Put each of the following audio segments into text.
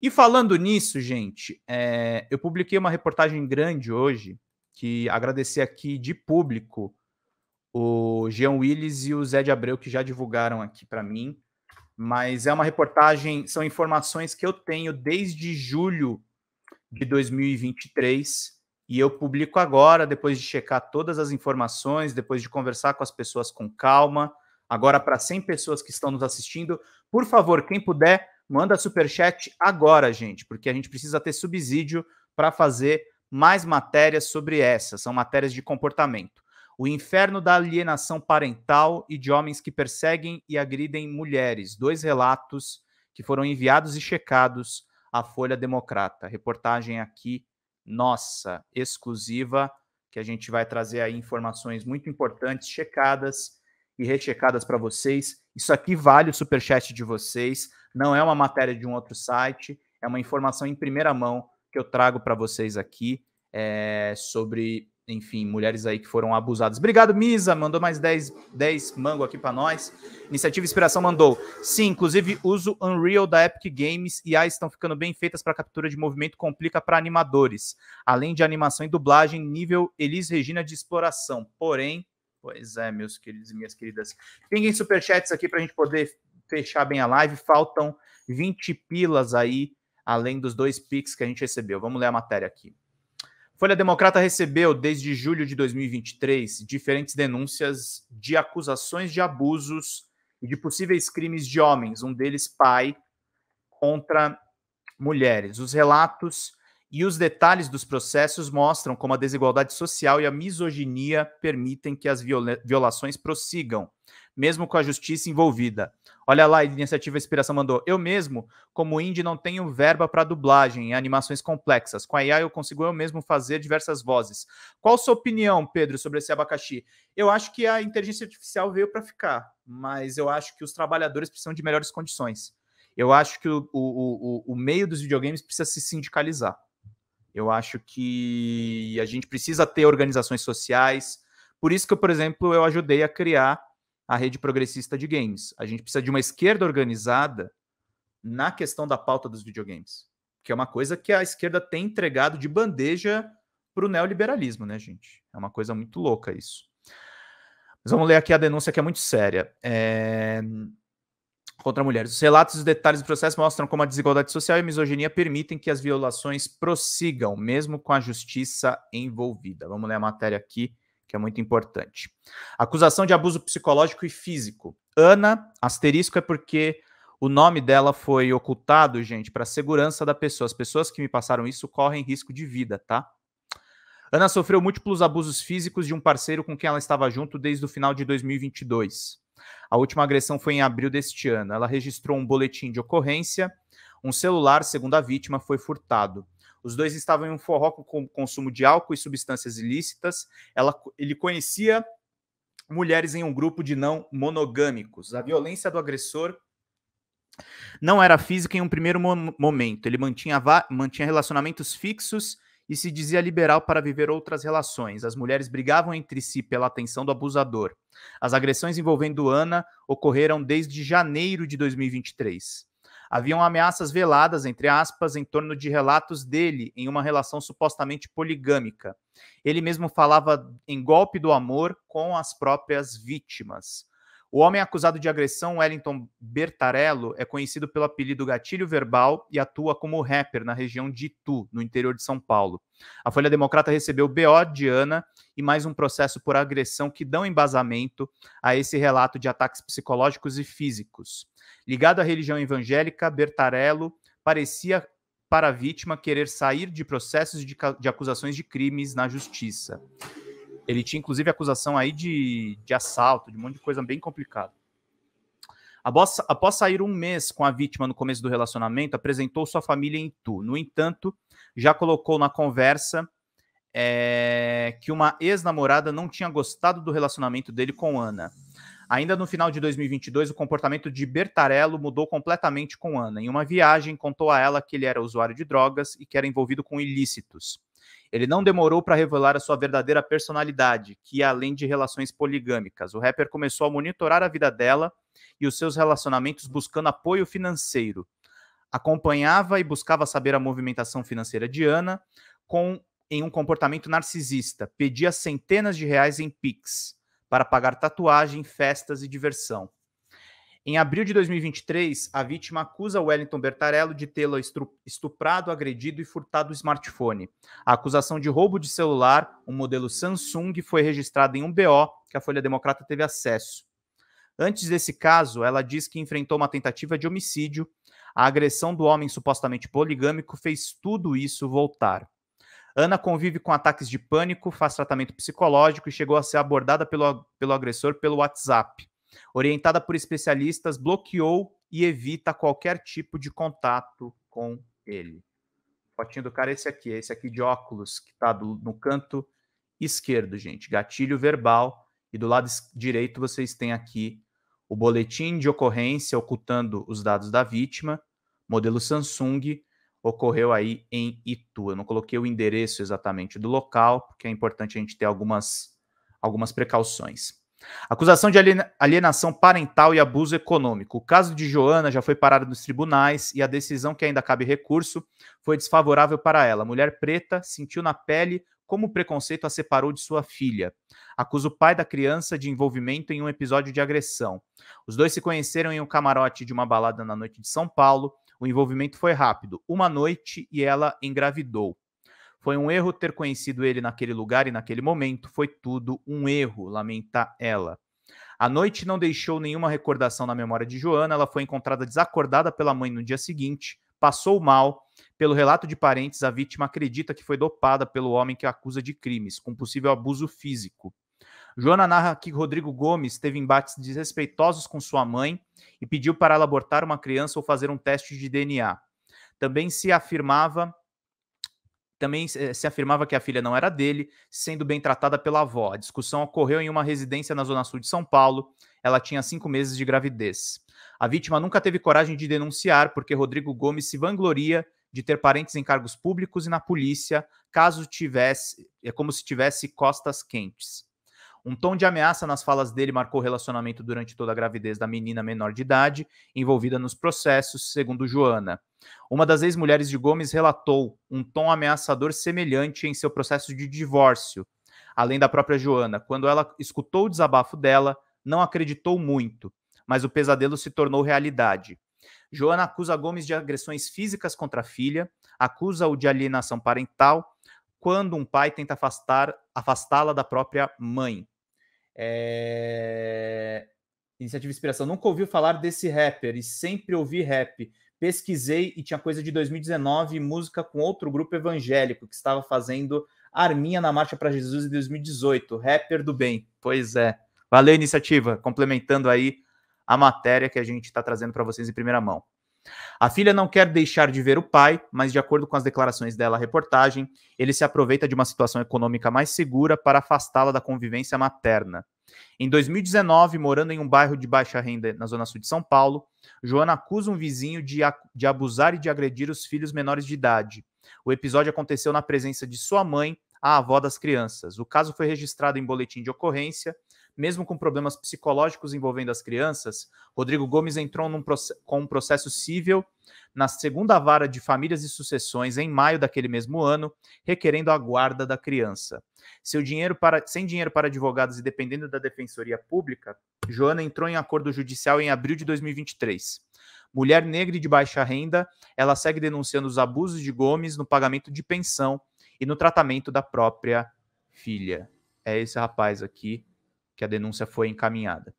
E falando nisso, gente, é, eu publiquei uma reportagem grande hoje, que agradecer aqui de público o Jean Willis e o Zé de Abreu, que já divulgaram aqui para mim. Mas é uma reportagem, são informações que eu tenho desde julho de 2023 e eu publico agora, depois de checar todas as informações, depois de conversar com as pessoas com calma. Agora, para 100 pessoas que estão nos assistindo, por favor, quem puder, manda super chat agora, gente, porque a gente precisa ter subsídio para fazer mais matérias sobre essa. São matérias de comportamento. O inferno da alienação parental e de homens que perseguem e agridem mulheres. Dois relatos que foram enviados e checados à Folha Democrata. Reportagem aqui, nossa, exclusiva, que a gente vai trazer aí informações muito importantes, checadas e rechecadas para vocês. Isso aqui vale o superchat de vocês, não é uma matéria de um outro site, é uma informação em primeira mão que eu trago para vocês aqui é, sobre, enfim, mulheres aí que foram abusadas. Obrigado, Misa, mandou mais 10, 10 mango aqui para nós. Iniciativa Inspiração mandou. Sim, inclusive uso Unreal da Epic Games e AI estão ficando bem feitas para captura de movimento, complica para animadores, além de animação e dublagem nível Elis Regina de exploração. Porém, Pois é, meus queridos e minhas queridas. Pinguem superchats aqui para a gente poder fechar bem a live. Faltam 20 pilas aí, além dos dois pics que a gente recebeu. Vamos ler a matéria aqui. Folha Democrata recebeu, desde julho de 2023, diferentes denúncias de acusações de abusos e de possíveis crimes de homens, um deles pai, contra mulheres. Os relatos e os detalhes dos processos mostram como a desigualdade social e a misoginia permitem que as violações prossigam, mesmo com a justiça envolvida. Olha lá, a iniciativa Inspiração mandou. Eu mesmo, como indie, não tenho verba para dublagem em animações complexas. Com a IA eu consigo eu mesmo fazer diversas vozes. Qual sua opinião, Pedro, sobre esse abacaxi? Eu acho que a inteligência artificial veio para ficar, mas eu acho que os trabalhadores precisam de melhores condições. Eu acho que o, o, o, o meio dos videogames precisa se sindicalizar. Eu acho que a gente precisa ter organizações sociais. Por isso que, por exemplo, eu ajudei a criar a rede progressista de games. A gente precisa de uma esquerda organizada na questão da pauta dos videogames, que é uma coisa que a esquerda tem entregado de bandeja para o neoliberalismo, né, gente? É uma coisa muito louca isso. Mas vamos ler aqui a denúncia que é muito séria. É contra mulheres. Os relatos e os detalhes do processo mostram como a desigualdade social e a misoginia permitem que as violações prossigam, mesmo com a justiça envolvida. Vamos ler a matéria aqui, que é muito importante. Acusação de abuso psicológico e físico. Ana, asterisco é porque o nome dela foi ocultado, gente, para a segurança da pessoa. As pessoas que me passaram isso correm risco de vida, tá? Ana sofreu múltiplos abusos físicos de um parceiro com quem ela estava junto desde o final de 2022. A última agressão foi em abril deste ano. Ela registrou um boletim de ocorrência. Um celular, segundo a vítima, foi furtado. Os dois estavam em um forró com consumo de álcool e substâncias ilícitas. Ela, ele conhecia mulheres em um grupo de não monogâmicos. A violência do agressor não era física em um primeiro mo momento. Ele mantinha, mantinha relacionamentos fixos e se dizia liberal para viver outras relações. As mulheres brigavam entre si pela atenção do abusador. As agressões envolvendo Ana ocorreram desde janeiro de 2023. Haviam ameaças veladas, entre aspas, em torno de relatos dele em uma relação supostamente poligâmica. Ele mesmo falava em golpe do amor com as próprias vítimas. O homem acusado de agressão, Wellington Bertarello, é conhecido pelo apelido Gatilho Verbal e atua como rapper na região de Itu, no interior de São Paulo. A Folha Democrata recebeu BO de Ana e mais um processo por agressão que dão embasamento a esse relato de ataques psicológicos e físicos. Ligado à religião evangélica, Bertarello parecia para a vítima querer sair de processos de, de acusações de crimes na justiça. Ele tinha, inclusive, acusação aí de, de assalto, de um monte de coisa bem complicada. Após, após sair um mês com a vítima no começo do relacionamento, apresentou sua família em Tu. No entanto, já colocou na conversa é, que uma ex-namorada não tinha gostado do relacionamento dele com Ana. Ainda no final de 2022, o comportamento de Bertarello mudou completamente com Ana. Em uma viagem, contou a ela que ele era usuário de drogas e que era envolvido com ilícitos. Ele não demorou para revelar a sua verdadeira personalidade, que é além de relações poligâmicas. O rapper começou a monitorar a vida dela e os seus relacionamentos buscando apoio financeiro. acompanhava e buscava saber a movimentação financeira de Ana com em um comportamento narcisista, pedia centenas de reais em Pix para pagar tatuagem, festas e diversão. Em abril de 2023, a vítima acusa Wellington Bertarello de tê-la estuprado, agredido e furtado o smartphone. A acusação de roubo de celular, um modelo Samsung, foi registrada em um BO que a Folha Democrata teve acesso. Antes desse caso, ela diz que enfrentou uma tentativa de homicídio. A agressão do homem supostamente poligâmico fez tudo isso voltar. Ana convive com ataques de pânico, faz tratamento psicológico e chegou a ser abordada pelo, pelo agressor pelo WhatsApp. Orientada por especialistas, bloqueou e evita qualquer tipo de contato com ele. Fotinho do cara é esse aqui, esse aqui de óculos, que está no canto esquerdo, gente. Gatilho verbal. E do lado direito vocês têm aqui o boletim de ocorrência ocultando os dados da vítima, modelo Samsung, ocorreu aí em Itu. Eu não coloquei o endereço exatamente do local, porque é importante a gente ter algumas, algumas precauções. Acusação de alienação parental e abuso econômico. O caso de Joana já foi parado nos tribunais e a decisão que ainda cabe recurso foi desfavorável para ela. Mulher preta sentiu na pele como o preconceito a separou de sua filha. Acusa o pai da criança de envolvimento em um episódio de agressão. Os dois se conheceram em um camarote de uma balada na noite de São Paulo. O envolvimento foi rápido, uma noite e ela engravidou. Foi um erro ter conhecido ele naquele lugar e naquele momento, foi tudo um erro, lamenta ela. A noite não deixou nenhuma recordação na memória de Joana, ela foi encontrada desacordada pela mãe no dia seguinte, passou mal. Pelo relato de parentes, a vítima acredita que foi dopada pelo homem que a acusa de crimes, com possível abuso físico. Joana narra que Rodrigo Gomes teve embates desrespeitosos com sua mãe e pediu para ela abortar uma criança ou fazer um teste de DNA. Também se afirmava também se afirmava que a filha não era dele, sendo bem tratada pela avó. A discussão ocorreu em uma residência na zona sul de São Paulo. Ela tinha cinco meses de gravidez. A vítima nunca teve coragem de denunciar porque Rodrigo Gomes se vangloria de ter parentes em cargos públicos e na polícia, caso tivesse, é como se tivesse costas quentes. Um tom de ameaça nas falas dele marcou o relacionamento durante toda a gravidez da menina menor de idade envolvida nos processos, segundo Joana. Uma das ex-mulheres de Gomes relatou um tom ameaçador semelhante em seu processo de divórcio, além da própria Joana. Quando ela escutou o desabafo dela, não acreditou muito, mas o pesadelo se tornou realidade. Joana acusa Gomes de agressões físicas contra a filha, acusa-o de alienação parental quando um pai tenta afastar, afastá-la da própria mãe. É... Iniciativa Inspiração. Nunca ouviu falar desse rapper e sempre ouvi rap. Pesquisei e tinha coisa de 2019, música com outro grupo evangélico que estava fazendo Arminha na Marcha para Jesus em 2018. Rapper do bem. Pois é. Valeu, iniciativa. Complementando aí a matéria que a gente está trazendo para vocês em primeira mão. A filha não quer deixar de ver o pai, mas, de acordo com as declarações dela à reportagem, ele se aproveita de uma situação econômica mais segura para afastá-la da convivência materna. Em 2019, morando em um bairro de baixa renda na zona sul de São Paulo, Joana acusa um vizinho de, de abusar e de agredir os filhos menores de idade. O episódio aconteceu na presença de sua mãe, a avó das crianças. O caso foi registrado em boletim de ocorrência mesmo com problemas psicológicos envolvendo as crianças, Rodrigo Gomes entrou num, com um processo civil na segunda vara de famílias e sucessões em maio daquele mesmo ano, requerendo a guarda da criança. Seu dinheiro para, sem dinheiro para advogados e dependendo da defensoria pública, Joana entrou em acordo judicial em abril de 2023. Mulher negra e de baixa renda, ela segue denunciando os abusos de Gomes no pagamento de pensão e no tratamento da própria filha. É esse rapaz aqui que a denúncia foi encaminhada.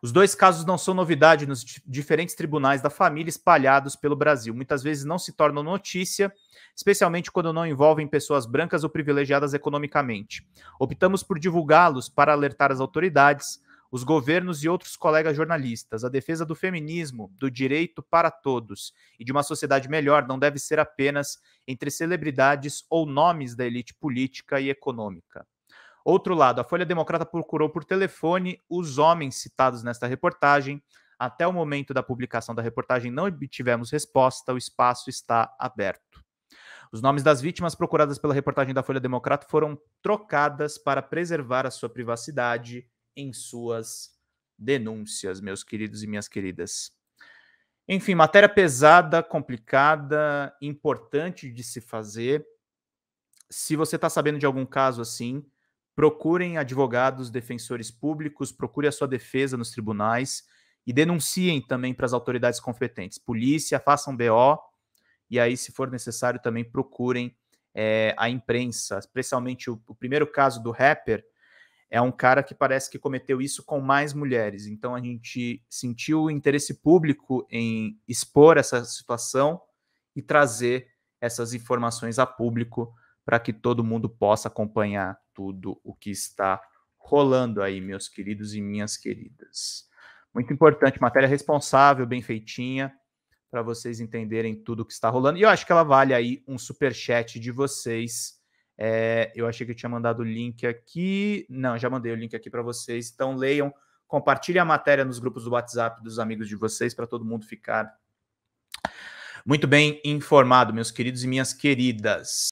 Os dois casos não são novidade nos diferentes tribunais da família espalhados pelo Brasil. Muitas vezes não se tornam notícia, especialmente quando não envolvem pessoas brancas ou privilegiadas economicamente. Optamos por divulgá-los para alertar as autoridades, os governos e outros colegas jornalistas. A defesa do feminismo, do direito para todos e de uma sociedade melhor não deve ser apenas entre celebridades ou nomes da elite política e econômica. Outro lado, a Folha Democrata procurou por telefone os homens citados nesta reportagem. Até o momento da publicação da reportagem não obtivemos resposta, o espaço está aberto. Os nomes das vítimas procuradas pela reportagem da Folha Democrata foram trocadas para preservar a sua privacidade em suas denúncias, meus queridos e minhas queridas. Enfim, matéria pesada, complicada, importante de se fazer. Se você está sabendo de algum caso assim, procurem advogados, defensores públicos, procure a sua defesa nos tribunais e denunciem também para as autoridades competentes. Polícia, façam BO e aí, se for necessário, também procurem é, a imprensa, especialmente o, o primeiro caso do rapper é um cara que parece que cometeu isso com mais mulheres. Então a gente sentiu o interesse público em expor essa situação e trazer essas informações a público para que todo mundo possa acompanhar tudo o que está rolando aí, meus queridos e minhas queridas. Muito importante, matéria responsável, bem feitinha, para vocês entenderem tudo o que está rolando. E eu acho que ela vale aí um super chat de vocês é, eu achei que eu tinha mandado o link aqui. Não, já mandei o link aqui para vocês. Então leiam, compartilhem a matéria nos grupos do WhatsApp dos amigos de vocês para todo mundo ficar muito bem informado, meus queridos e minhas queridas.